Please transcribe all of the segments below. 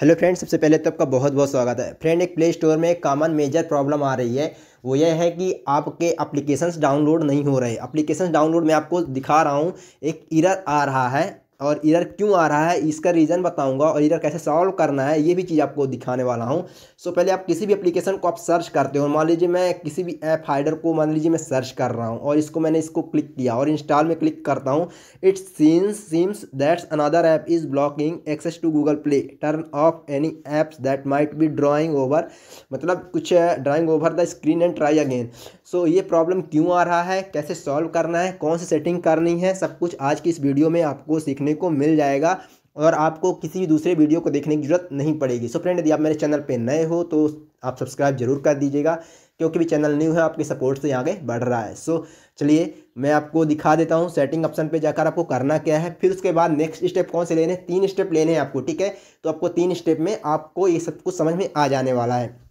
Hello friend सबसे पहले तो आपका बहुत बहुत स्वागत है। फ्रेंड, एक प्ले स्टोर में एक कॉमन मेजर प्रॉब्लम आ रही है। वो यह है कि आपके एप्लीकेशंस डाउनलोड नहीं हो रहे। एप्लीकेशंस डाउनलोड मैं आपको दिखा रहा हूँ। एक इरर आ रहा है। और इरर क्यों आ रहा है, इसका रीज़न बताऊँगा और इरर कैसे सॉल्व करना है, ये भी चीज़ आपको दिखाने वाला हूँ। सो पहले आप किसी भी एप्लीकेशन को आप सर्च करते हो मान लीजिए मैं किसी भी ऐप हाइडर को मान लीजिए मैं सर्च कर रहा हूँ और इसको मैंने इसको क्लिक किया और इंस्टॉल में क्लिक करता हूँ it seems seems that's another app is blocking access to Google Play turn off any apps that might be drawing over मतलब कुछ drawing over the screen and try again so ये problem क्यों आ रहा है, कैसे solve करना है, कौन सी सेटिंग करनी है, सब कुछ आज की इस वीडियो में आपको सीखने को मिल जाएगा और आपको किसी भी दूसरे वीडियो को देखने की ज़रूरत नहीं पड़ेगी। सो फ्रेंड यदि आप मेरे चैनल पे नए हो तो आप सब्सक्राइब ज़रूर कर दीजिएगा, क्योंकि भी चैनल न्यू है, आपके सपोर्ट से आगे बढ़ रहा है। सो चलिए, मैं आपको दिखा देता हूँ सेटिंग ऑप्शन पे जाकर आपको करना क्या है। फिर उसके बाद नेक्स्ट स्टेप कौन से लेने तीन स्टेप लेने हैं आपको, ठीक है? तो आपको तीन स्टेप में आपको ये सब कुछ समझ में आ जाने वाला है।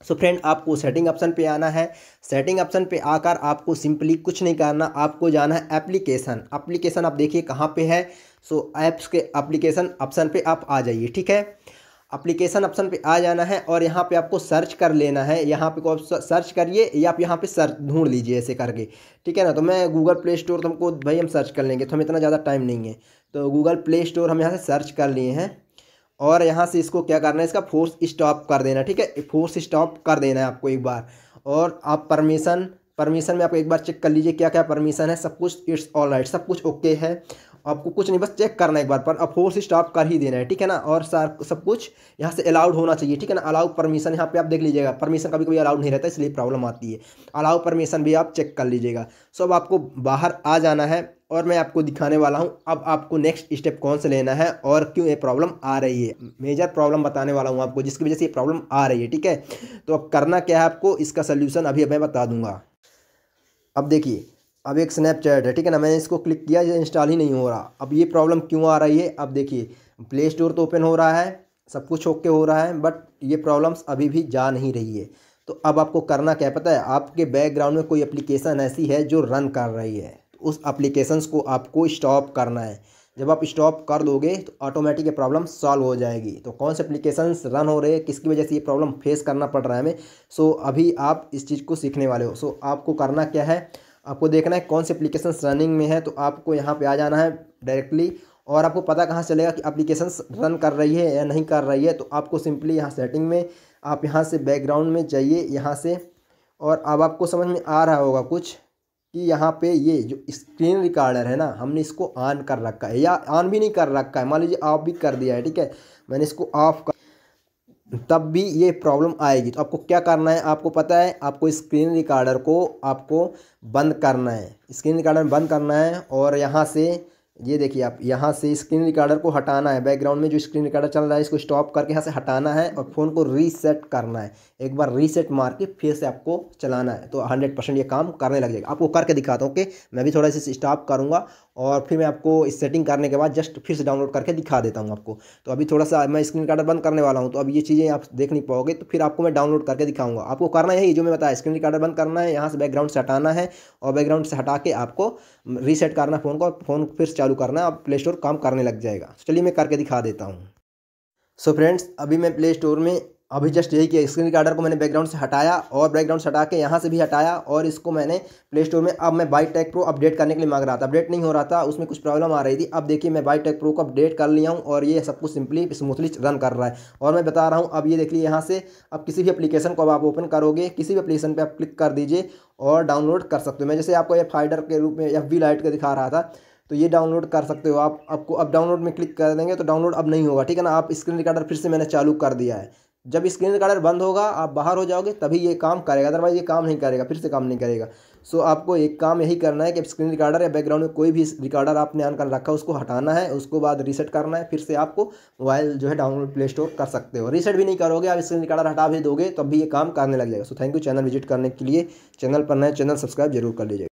सो so फ्रेंड आपको सेटिंग ऑप्शन पे आना है। सेटिंग ऑप्शन पे आकर आपको सिंपली कुछ नहीं करना। आपको जाना है एप्लीकेशन एप्लीकेशन आप देखिए कहाँ पे है। सो so, ऐप्स के एप्लीकेशन ऑप्शन पे आप आ जाइए ठीक है? एप्लीकेशन ऑप्शन पे आ जाना है और यहाँ पे आपको सर्च कर लेना है। यहाँ पे को आप सर्च करिए या आप यहाँ पे सर्च ढूंढ लीजिए ऐसे करके ठीक है ना? तो मैं गूगल प्ले स्टोर तुमको भाई हम सर्च कर लेंगे तो हमें इतना ज़्यादा टाइम नहीं है। तो गूगल प्ले स्टोर हम यहाँ से सर्च कर लिए हैं। और यहाँ से इसको क्या करना है? इसका फोर्स स्टॉप कर देना, ठीक है? फोर्स स्टॉप कर देना है आपको एक बार। और आप परमिशन परमिशन में आप एक बार चेक कर लीजिए क्या क्या परमिशन है। सब कुछ इट्स ऑल राइट सब कुछ ओके है। आपको कुछ नहीं, बस चेक करना है एक बार पर। अब फोर्स स्टॉप कर ही देना है, ठीक है ना? और सर, सब कुछ यहाँ से अलाउड होना चाहिए, ठीक है ना? अलाउ परमिशन यहाँ पे आप देख लीजिएगा। परमिशन कभी कभी अलाउड नहीं रहता, इसलिए प्रॉब्लम आती है। अलाउ परमिशन भी आप चेक कर लीजिएगा। सो अब आपको बाहर आ जाना है। और मैं आपको दिखाने वाला हूँ, अब आपको नेक्स्ट स्टेप कौन सा लेना है और क्यों ये प्रॉब्लम आ रही है। मेजर प्रॉब्लम बताने वाला हूँ आपको, जिसकी वजह से ये प्रॉब्लम आ रही है, ठीक है? तो अब करना क्या है आपको, इसका सोल्यूशन अभी मैं बता दूँगा। अब देखिए, अब एक स्नैपचैट है, ठीक है ना? मैंने इसको क्लिक किया, ये इंस्टॉल ही नहीं हो रहा। अब ये प्रॉब्लम क्यों आ रही है? अब देखिए प्ले स्टोर तो ओपन हो रहा है, सब कुछ ओके हो रहा है बट ये प्रॉब्लम्स अभी भी जा नहीं रही है। तो अब आपको करना क्या पता है? आपके बैकग्राउंड में कोई एप्लीकेशन ऐसी है जो रन कर रही है। उस एप्लीकेशंस को आपको स्टॉप करना है। जब आप स्टॉप कर दोगे तो ऑटोमेटिक ये प्रॉब्लम सॉल्व हो जाएगी। तो कौन से एप्लीकेशंस रन हो रहे हैं, किसकी वजह से ये प्रॉब्लम फेस करना पड़ रहा है हमें सो अभी आप इस चीज़ को सीखने वाले हो। सो आपको करना क्या है, आपको देखना है कौन से एप्लीकेशन रनिंग में है तो आपको यहाँ पे आ जाना है डायरेक्टली और आपको पता कहाँ चलेगा कि एप्लीकेशन रन कर रही है या नहीं कर रही है। तो आपको सिंपली यहाँ सेटिंग में, आप यहाँ से बैकग्राउंड में जाइए, यहाँ से, और अब आपको समझ में आ रहा होगा कुछ कि यहाँ पे ये जो स्क्रीन रिकॉर्डर है ना, हमने इसको ऑन कर रखा है या ऑन भी नहीं कर रखा है। मान लीजिए ऑफ़ भी कर दिया है, ठीक है? मैंने इसको ऑफ़ कर तब भी ये प्रॉब्लम आएगी। तो आपको क्या करना है? आपको पता है, आपको स्क्रीन रिकॉर्डर को आपको बंद करना है। स्क्रीन रिकॉर्डर बंद करना है और यहाँ से ये देखिए आप, यहाँ से स्क्रीन रिकॉर्डर को हटाना है। बैकग्राउंड में जो स्क्रीन रिकॉर्डर चल रहा है, इसको स्टॉप करके यहाँ से हटाना है और फ़ोन को रीसेट करना है। एक बार रीसेट मार के फिर से आपको चलाना है। तो हंड्रेड परसेंट ये काम करने लग जाएगा आपको करके दिखाता हूँ, ओके? मैं भी थोड़ा सा स्टॉप करूँगा और फिर मैं आपको इस सेटिंग करने के बाद जस्ट फिर से डाउनलोड करके दिखा देता हूँ आपको। तो अभी थोड़ा सा मैं स्क्रीन रिकॉर्डर बंद करने वाला हूँ तो अब ये चीज़ें आप देख नहीं पाओगे तो फिर आपको मैं डाउनलोड करके दिखाऊँगा। आपको करना यही जो मैं बताया स्क्रीन रिकॉर्डर बंद करना है, यहाँ से बैकग्राउंड से हटाना है और बैकग्राउंड से हटा के आपको रीसेट करना फ़ोन को फ़ोन फिर चालू करना है प्ले स्टोर काम करने लग जाएगा। चलिए मैं करके दिखा देता हूँ। सो फ्रेंड्स अभी मैं प्ले स्टोर में अभी जस्ट यही किया स्क्रीन रिकॉर्डर को मैंने बैकग्राउंड से हटाया और बैकग्राउंड से हटा के यहाँ से भी हटाया और इसको मैंने प्ले स्टोर में अब मैं बाई टेक प्रो अपडेट करने के लिए मांग रहा था। अपडेट नहीं हो रहा था, उसमें कुछ प्रॉब्लम आ रही थी। अब देखिए मैं बाई टेक प्रो को अपडेट कर लिया हूँ और ये सब कुछ सिंपली स्मूथली रन कर रहा है। और मैं बता रहा हूँ, अब ये देख लीजिए यहाँ से अब किसी भी अपलीकेशन को अब आप ओपन करोगे, किसी भी अपलीकेशन पर आप क्लिक कर दीजिए और डाउनलोड कर सकते हो। मैं जैसे आपको ये फाइडर के रूप में एफ़ वी लाइट का दिखा रहा था तो ये डाउनलोड कर सकते हो आप। आपको अब डाउनलोड में क्लिक कर देंगे तो डाउनलोड अब नहीं होगा, ठीक है ना? आप स्क्रीन रिकॉर्डर फिर से मैंने चालू कर दिया है। जब स्क्रीन रिकॉर्डर बंद होगा, आप बाहर हो जाओगे, तभी ये काम करेगा अदरवाइज़ ये काम नहीं करेगा, फिर से काम नहीं करेगा। सो आपको एक काम यही करना है कि स्क्रीन रिकॉर्डर या बैकग्राउंड में कोई भी रिकॉर्डर आपने ऑन कर रखा है, उसको हटाना है, उसको बाद रीसेट करना है, फिर से आपको मोबाइल जो है डाउनलोड प्ले स्टोर कर सकते हो। रीसेट भी नहीं करोगे, आप स्क्रीन रिकॉर्डर हटा भी दोगे, तब भी ये काम करने लग जाएगा। So thank you channel visit करने के लिए चैनल पर नए चैनल सब्सक्राइब ज़रूर कर लीजिए